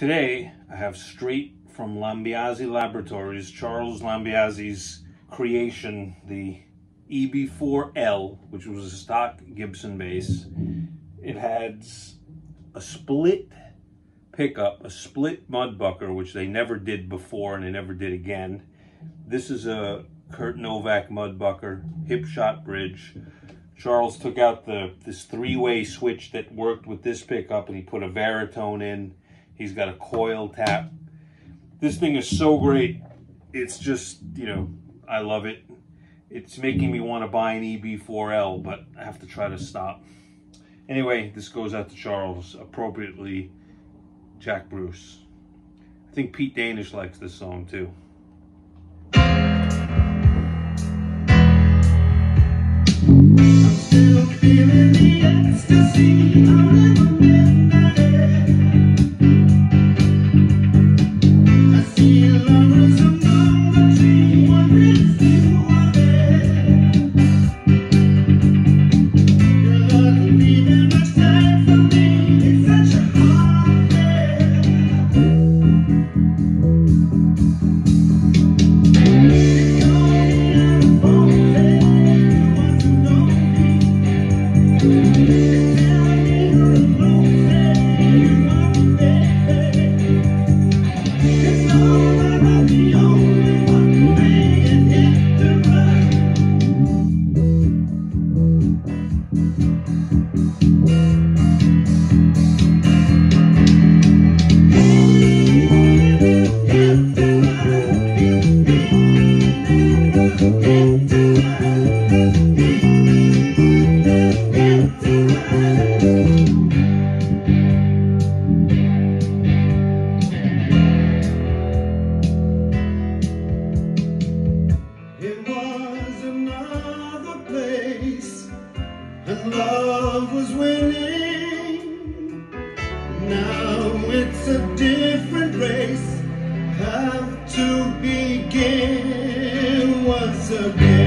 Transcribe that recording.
Today, I have straight from Lambiase Laboratories, Charles Lambiase's creation, the EB4L, which was a stock Gibson bass. It has a split pickup, a split mudbucker, which they never did before and they never did again. This is a Kurt Novak mudbucker, Hipshot bridge. Charles took out the this three-way switch that worked with this pickup and he put a Varitone in He's got a coil tap. This thing is so great. It's just, you know, I love it. It's making me want to buy an EB4L, but I have to try to stop. Anyway, this goes out to Charles, appropriately Jack Bruce. I think Pete Danish likes this song too. And love was winning. Now it's a different race, have to begin once again.